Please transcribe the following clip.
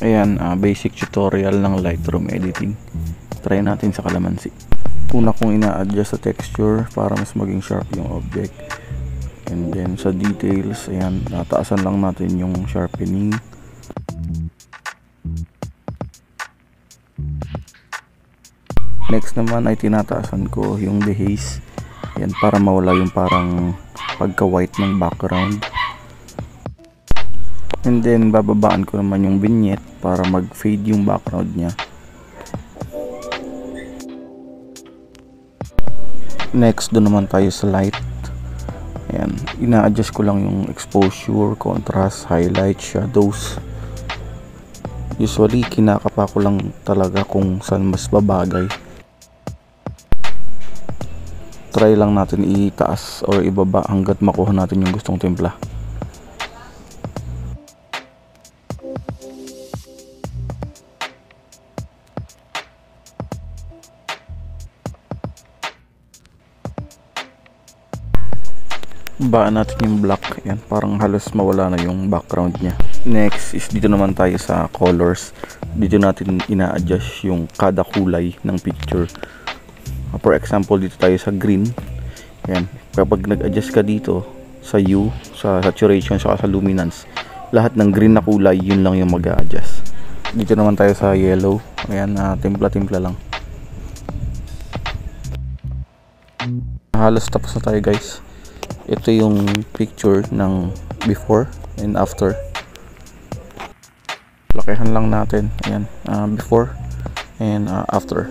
Ayan, ah, basic tutorial ng Lightroom editing. Try natin sa kalamansi. Una kong ina-adjust sa texture para mas maging sharp yung object. And then sa details, ayan, nataasan lang natin yung sharpening. Next naman ay tinataasan ko yung dehaze. Ayan, para mawala yung parang pagka-white ng background. And then bababaan ko naman yung vignette para mag-fade yung background niya. Next, doon naman tayo sa light. Ayan, ina-adjust ko lang yung exposure, contrast, highlight, shadows. Usually, kinakapa ko lang talaga kung saan mas babagay. Try lang natin itaas or ibaba hanggat makuha natin yung gustong timpla. Baan natin yung black. Yan parang halos mawala na yung background niya. Next is dito naman tayo sa colors. Dito natin ina-adjust yung kada kulay ng picture. For example dito tayo sa green. Yan kapag nag-adjust ka dito sa hue sa saturation saka sa luminance lahat ng green na kulay yun lang yung mag-a-adjust. Dito naman tayo sa yellow. Ayan uh, timpla timpla lang. Halos tapos na tayo guys ito yung picture ng before and after. Lakihan lang natin. Ayan uh, before and uh, after